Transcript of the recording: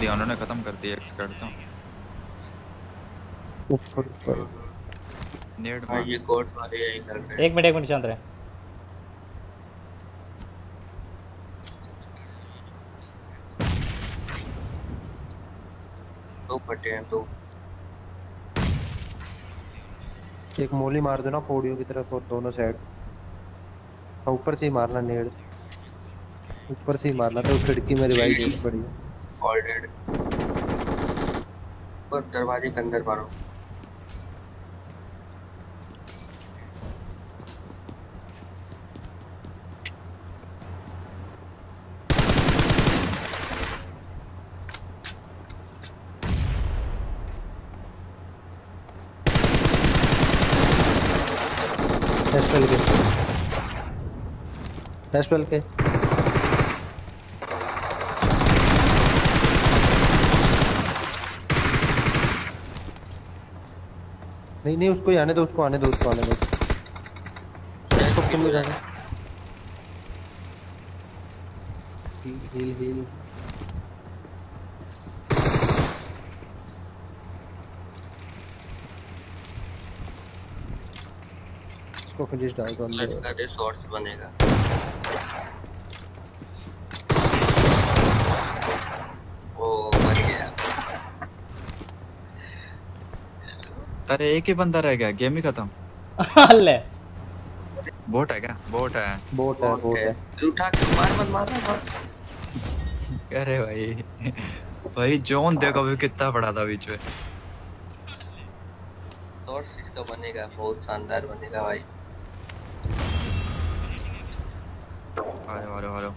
दिया उन्होंने खत्म कर दिया एक्स करता हूँ ऊपर ऊपर। नेड हाँ मार ये कोर्ट वाले यही कर रहे हैं एक मिनट एक मिनट शांत रहे। दो फटे हैं दो। एक मोली मार दो ना पोडियो की तरफ़ और दोनों साइड हाँ, ऊपर से ही मारना नेड़ ऊपर से ही मारना तो खिड़की में रिवाइव पड़ी है। ऑल डेड और दरवाजे के अंदर मारो। एस्ट्रल के। एस्ट्रल के। नहीं नहीं उसको आने दो उसको आने दो उसको आने दो। उसको हील हील हील इसको फिनिश डाल दो अंदर रिसोर्स बनेगा ओ मर गया अरे एक ही बंदा रह गया गेम ही खत्म। ले बोट है क्या? बोट है। बोट है बोट है। उठा के मार मत मार मत अरे भाई भाई जोन देखो भी कितना बड़ा था बीच में। सोर्स इसका बनेगा बहुत शानदार बनेगा भाई। Hello hello hello